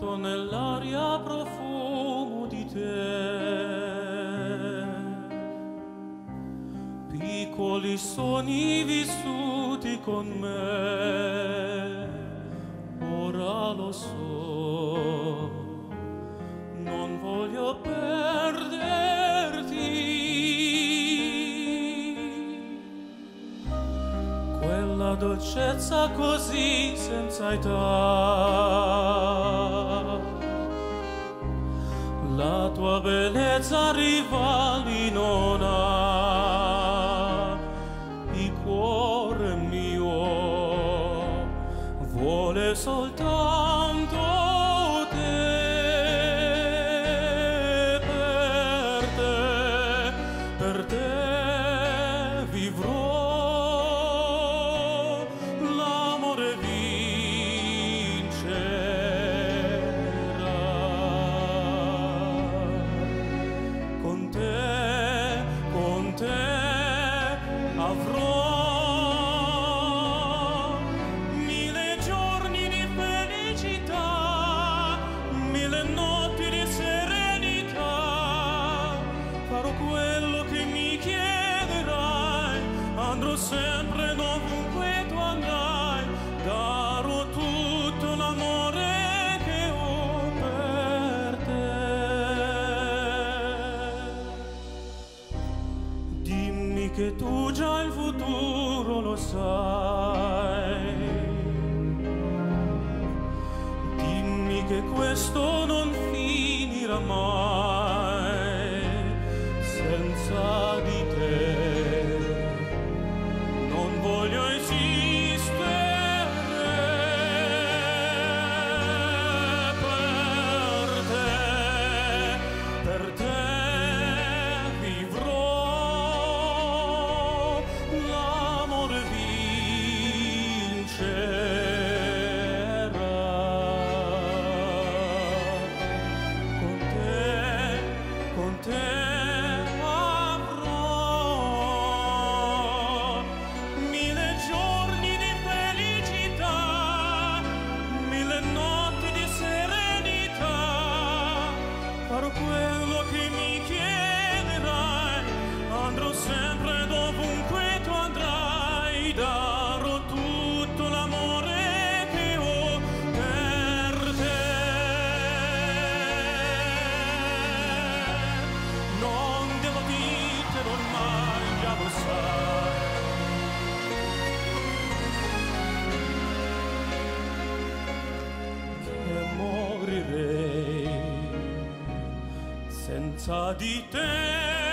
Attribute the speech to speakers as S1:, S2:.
S1: sento nell'aria profumo di te. Piccoli sogni vissuti con me, ora lo so, non voglio perderti. Dolcezza così senza età. La tua bellezza rivali non ha. Il cuore mio vuole soltanto avrò mille giorni di felicità mille notti di serenità. Farò quello che mi chiederai andrò sempre che tu già il futuro lo sai. Dimmi che questo non finirà mai senza di te. cuerpo. Senza di te.